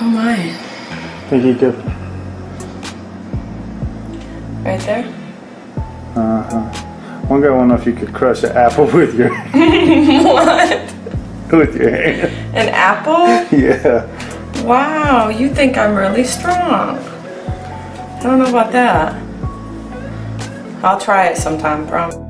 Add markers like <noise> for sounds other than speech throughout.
Oh my. think you could. Right there? Uh huh. One guy wanna know if you could crush an apple <laughs> with your <laughs> what? with your hand. An apple? <laughs> Yeah. Wow, you think I'm really strong. I don't know about that. I'll try it sometime, prom.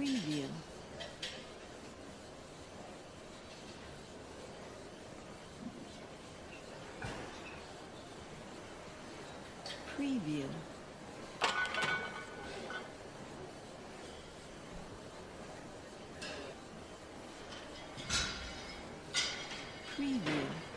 Preview. Preview. Preview. Preview.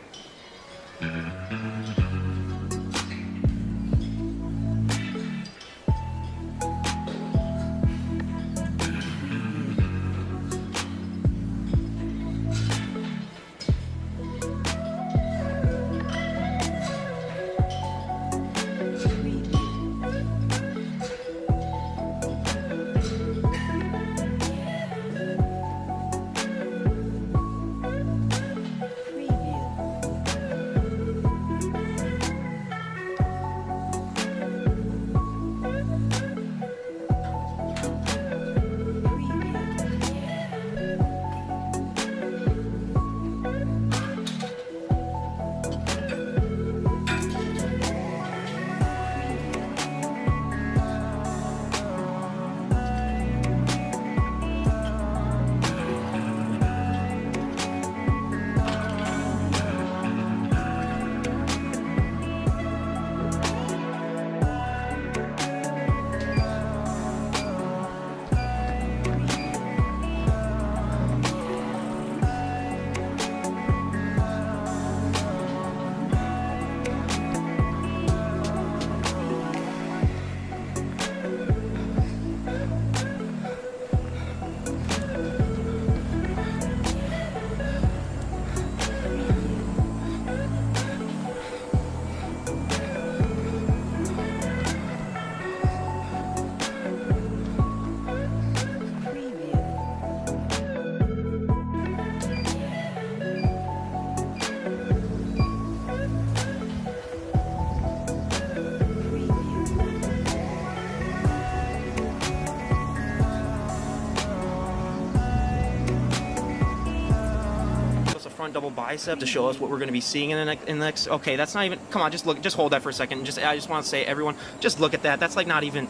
Double bicep to show us what we're going to be seeing in the next. In the next. Okay, that's not even. Come on, just look. Just hold that for a second. Just I just want to say, everyone, just look at that. That's like not even.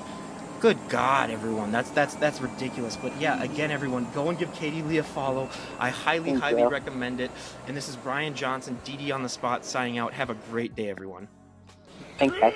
Good God, everyone, that's that's that's ridiculous. But yeah, again, everyone, go and give Katie Lee a follow. I highly, Thank highly you. recommend it. And this is Brian Johnson, DD on the spot, signing out. Have a great day, everyone. Thanks, guys.